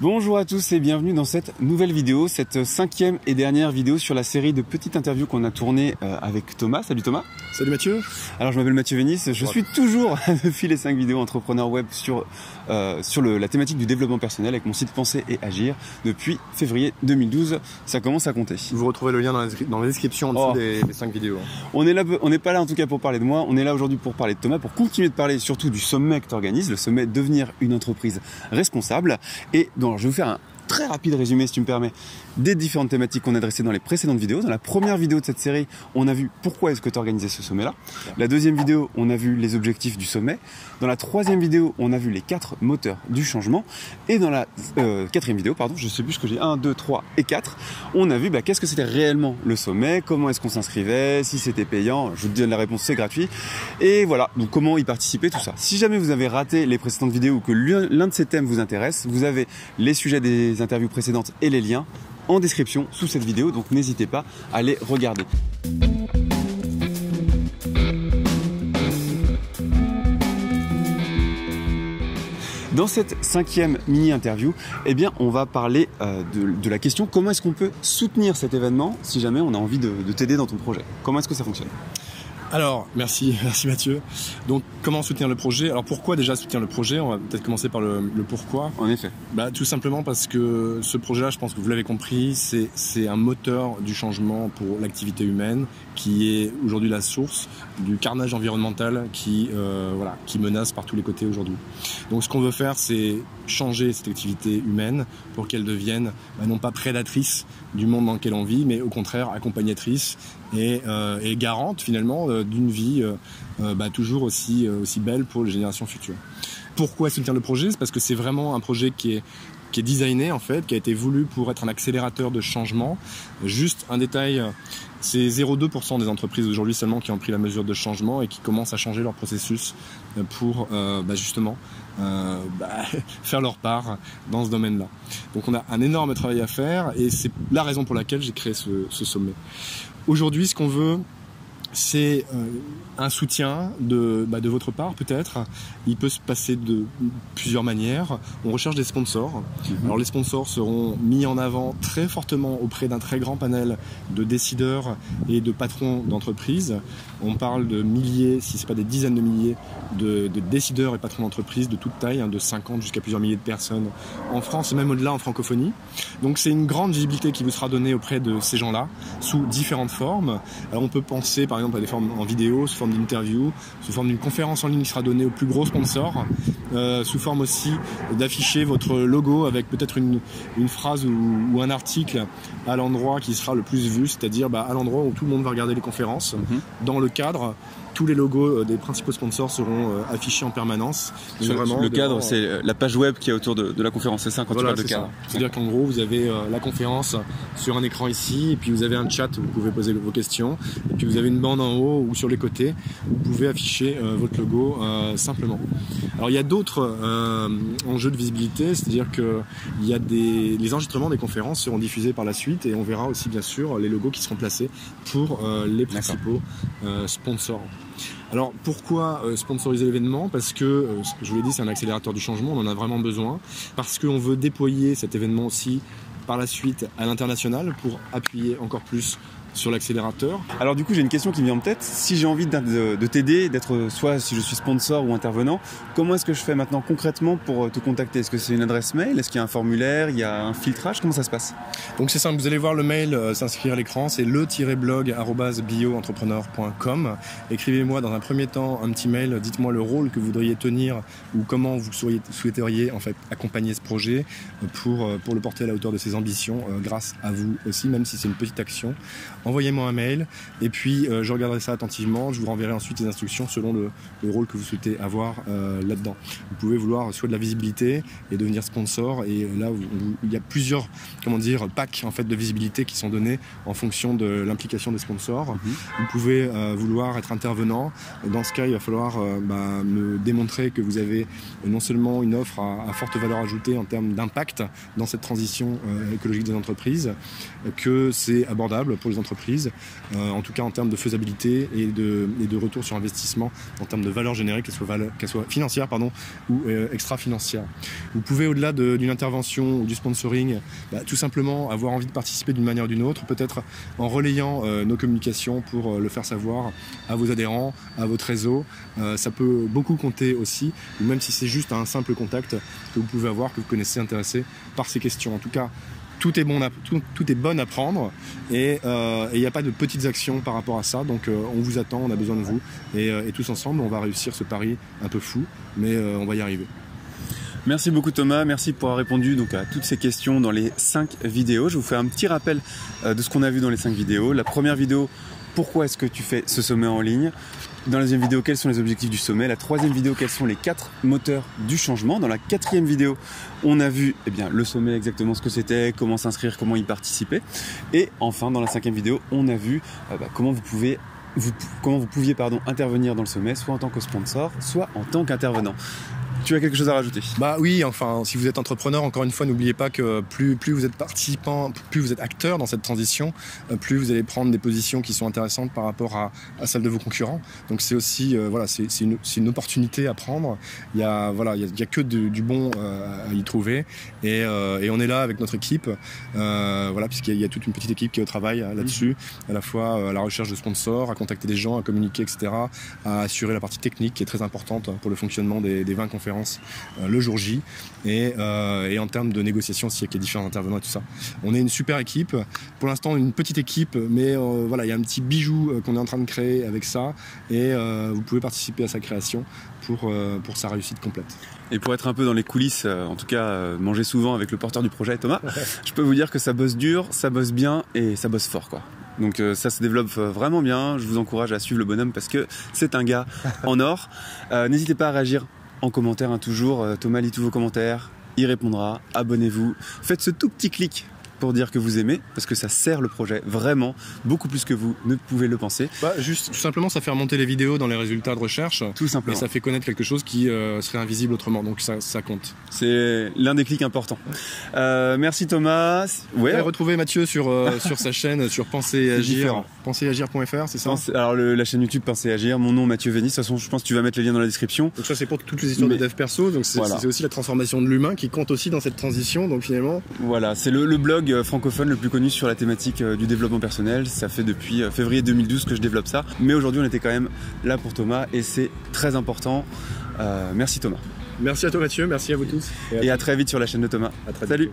Bonjour à tous et bienvenue dans cette nouvelle vidéo, cette cinquième et dernière vidéo sur la série de petites interviews qu'on a tournées euh, avec Thomas. Salut Thomas. Salut Mathieu. Alors je m'appelle Mathieu Vénis, je suis toujours depuis les cinq vidéos entrepreneur web sur, euh, sur le, la thématique du développement personnel avec mon site Penser et Agir depuis février 2012. Ça commence à compter. Vous retrouvez le lien dans la, dans la description en dessous oh. des, des, cinq vidéos. On est là, on n'est pas là en tout cas pour parler de moi, on est là aujourd'hui pour parler de Thomas, pour continuer de parler surtout du sommet que tu organises, le sommet Devenir une entreprise responsable. Et donc je vais vous faire un très rapide résumé, si tu me permets, des différentes thématiques qu'on a adressées dans les précédentes vidéos. Dans la première vidéo de cette série, on a vu pourquoi est-ce que tu organisé ce sommet-là. La deuxième vidéo, on a vu les objectifs du sommet. Dans la troisième vidéo, on a vu les quatre moteurs du changement. Et dans la euh, quatrième vidéo, pardon, je sais plus ce que j'ai, 1, 2, 3 et 4, on a vu bah, qu'est-ce que c'était réellement le sommet, comment est-ce qu'on s'inscrivait, si c'était payant. Je vous donne la réponse, c'est gratuit. Et voilà, donc comment y participer, tout ça. Si jamais vous avez raté les précédentes vidéos ou que l'un de ces thèmes vous intéresse, vous avez les sujets des interviews précédentes et les liens en description sous cette vidéo, donc n'hésitez pas à les regarder. Dans cette cinquième mini-interview, eh bien, on va parler euh, de, la question comment est-ce qu'on peut soutenir cet événement si jamais on a envie de t'aider dans ton projet? Comment est-ce que ça fonctionne? Alors, merci, merci Mathieu. Donc, comment soutenir le projet? Alors, pourquoi déjà soutenir le projet? On va peut-être commencer par le, pourquoi. En effet. Bah, tout simplement parce que ce projet-là, je pense que vous l'avez compris, c'est un moteur du changement pour l'activité humaine qui est aujourd'hui la source du carnage environnemental qui, euh, voilà, qui menace par tous les côtés aujourd'hui. Donc, ce qu'on veut faire, c'est changer cette activité humaine pour qu'elle devienne bah, non pas prédatrice du monde dans lequel on vit, mais au contraire accompagnatrice et, euh, et garante finalement euh, d'une vie euh, bah, toujours aussi, belle pour les générations futures. Pourquoi soutenir le projet? C'est parce que c'est vraiment un projet qui est qui designé en fait, qui a été voulu pour être un accélérateur de changement. Juste un détail, c'est 0,2% des entreprises aujourd'hui seulement qui ont pris la mesure de changement et qui commencent à changer leur processus pour euh, bah justement euh, bah, faire leur part dans ce domaine-là. Donc on a un énorme travail à faire et c'est la raison pour laquelle j'ai créé ce sommet. Aujourd'hui, ce qu'on veut, c'est euh, un soutien de, bah, de votre part peut-être. Il peut se passer de plusieurs manières. On recherche des sponsors. Mhm. Alors les sponsors seront mis en avant très fortement auprès d'un très grand panel de décideurs et de patrons d'entreprises. On parle de milliers, si ce n'est pas des dizaines de milliers, de, décideurs et patrons d'entreprises de toute taille, hein, de 50 jusqu'à plusieurs milliers de personnes en France et même au-delà en francophonie. Donc c'est une grande visibilité qui vous sera donnée auprès de ces gens-là sous différentes formes. Alors on peut penser par exemple à des formes en vidéo, sous forme d'interview, sous forme d'une conférence en ligne qui sera donnée aux plus gros sponsors, euh, sous forme aussi d'afficher votre logo avec peut-être une, phrase ou, un article à l'endroit qui sera le plus vu, c'est-à-dire bah, à l'endroit où tout le monde va regarder les conférences, mhm. dans le cadre tous les logos euh, des principaux sponsors seront euh, affichés en permanence. le cadre, c'est euh, la page web qui est autour de, la conférence, c'est ça quand tu parles de cadre C'est-à-dire qu'en gros, vous avez la conférence sur un écran ici, et puis vous avez un chat où vous pouvez poser vos questions, et puis vous avez une bande en haut ou sur les côtés, où vous pouvez afficher votre logo simplement. Alors il y a d'autres enjeux de visibilité, c'est-à-dire que il y a des, les enregistrements des conférences seront diffusés par la suite, et on verra aussi bien sûr les logos qui seront placés pour les principaux sponsors. Alors pourquoi euh, sponsoriser l'événement? Parce que, euh, je vous l'ai dit, c'est un accélérateur du changement, on en a vraiment besoin. Parce qu'on veut déployer cet événement aussi par la suite à l'international pour appuyer encore plus sur l'accélérateur. Alors du coup, j'ai une question qui me vient en tête. Si j'ai envie de, t'aider, d'être soit si je suis sponsor ou intervenant, comment est-ce que je fais maintenant concrètement pour euh, te contacter? Est-ce que c'est une adresse mail? Est-ce qu'il y a un formulaire? Il y a un filtrage? Comment ça se passe? Donc c'est simple, vous allez voir le mail euh, s'inscrire à l'écran, c'est le-blog@bioentrepreneur.com. Écrivez-moi dans un premier temps un petit mail, dites-moi le rôle que vous voudriez tenir ou comment vous souhaiteriez en fait accompagner ce projet euh, pour, pour le porter à la hauteur de ses ambitions grâce à vous aussi, même si c'est une petite action envoyez-moi un mail et puis euh, je regarderai ça attentivement. Je vous renverrai ensuite les instructions selon le, rôle que vous souhaitez avoir euh, là-dedans. Vous pouvez vouloir soit de la visibilité et devenir sponsor et euh, là il y a plusieurs comment dire packs en fait de visibilité qui sont donnés en fonction de l'implication des sponsors. Mhm. Vous pouvez vouloir être intervenant. Dans ce cas, il va falloir bah, me démontrer que vous avez non seulement une offre à, forte valeur ajoutée en termes d'impact dans cette transition écologique des entreprises, que c'est abordable pour les entreprises l'entreprise, en tout cas en termes de faisabilité et de, et de retour sur investissement, en termes de valeur générée, qu'elle soit, financière pardon, ou extra-financière. Vous pouvez, au-delà d'une intervention ou du sponsoring, bah, tout simplement avoir envie de participer d'une manière ou d'une autre, peut-être en relayant nos communications pour le faire savoir à vos adhérents, à votre réseau. ça peut beaucoup compter aussi, même si c'est juste un simple contact que vous pouvez avoir, que vous connaissez intéressé par ces questions. En tout cas, tout est bon, à, prendre et euh, il n'y a pas de petites actions par rapport à ça. Donc euh, on vous attend, on a besoin de vous euh, et, tous ensemble, on va réussir ce pari un peu fou, mais on va y arriver. Merci beaucoup Thomas, merci pour avoir répondu donc à toutes ces questions dans les 5 vidéos. Je vous fais un petit rappel de ce qu'on a vu dans les 5 vidéos. La première vidéo, pourquoi est-ce que tu fais ce sommet en ligne? Dans la deuxième vidéo, quels sont les objectifs du sommet? La troisième vidéo, quels sont les quatre moteurs du changement? Dans la quatrième vidéo, on a vu eh bien, le sommet exactement ce que c'était, comment s'inscrire, comment y participer. Et enfin, dans la cinquième vidéo, on a vu euh, bah, comment vous pouvez comment vous pouviez pardon, intervenir dans le sommet, soit en tant que sponsor, soit en tant qu'intervenant. Tu as quelque chose à rajouter? Bah oui, enfin, si vous êtes entrepreneur, encore une fois, n'oubliez pas que plus, plus vous êtes participant, plus vous êtes acteur dans cette transition, euh, plus vous allez prendre des positions qui sont intéressantes par rapport à, à celles de vos concurrents. Donc c'est aussi, euh, voilà, c'est une, une, opportunité à prendre. Il y a, voilà, il y a, que du bon euh, à y trouver, et, et, on est là avec notre équipe, voilà, puisqu'il y, a toute une petite équipe qui est au travail là-dessus, à la fois à la recherche de sponsors, à contacter des gens, à communiquer, etc., à assurer la partie technique qui est très importante pour le fonctionnement des, des 20 conférences euh, le jour J euh, et, en termes de négociation s'il y a des différents intervenants et tout ça. On est une super équipe. Pour l'instant, une petite équipe, mais euh, voilà, il y a un petit bijou qu'on est en train de créer avec ça et vous pouvez participer à sa création pour, pour sa réussite complète. Et pour être un peu dans les coulisses, en tout cas manger souvent avec le porteur du projet Thomas, je peux vous dire que ça bosse dur, ça bosse bien et ça bosse fort quoi. Donc ça se développe vraiment bien. Je vous encourage à suivre le bonhomme parce que c'est un gars en or. N'hésitez pas à réagir en commentaire hein, toujours. Euh, Thomas lit tous vos commentaires, il répondra. Abonnez-vous. Faites ce tout petit clic pour dire que vous aimez, parce que ça sert le projet vraiment beaucoup plus que vous ne pouvez le penser. Bah, juste tout simplement, ça fait remonter les vidéos dans les résultats de recherche. Tout simplement. Et ça fait connaître quelque chose qui euh, serait invisible autrement, donc ça, ça compte. C'est l'un des clics importants. Euh, merci Thomas. Ouais. retrouver Mathieu sur, euh, sur sa chaîne, sur Penser et Agir. Penser-agir.fr, c'est ça Alors la chaîne YouTube Penser et Agir, mon nom Mathieu Vénis. De toute façon, je pense que tu vas mettre les liens dans la description. Donc ça, c'est pour toutes les histoires de dev perso. Donc c'est aussi la transformation de l'humain qui compte aussi dans cette transition. Donc finalement. Voilà, c'est le, le blog euh, francophone le plus connu sur la thématique euh, du développement personnel. Ça fait depuis euh, février 2012 que je développe ça. Mais aujourd'hui, on était quand même là pour Thomas et c'est très important. merci Thomas. Merci à toi Mathieu, merci à vous tous. Et à, très vite sur la chaîne de Thomas. À très Salut.